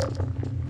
あ。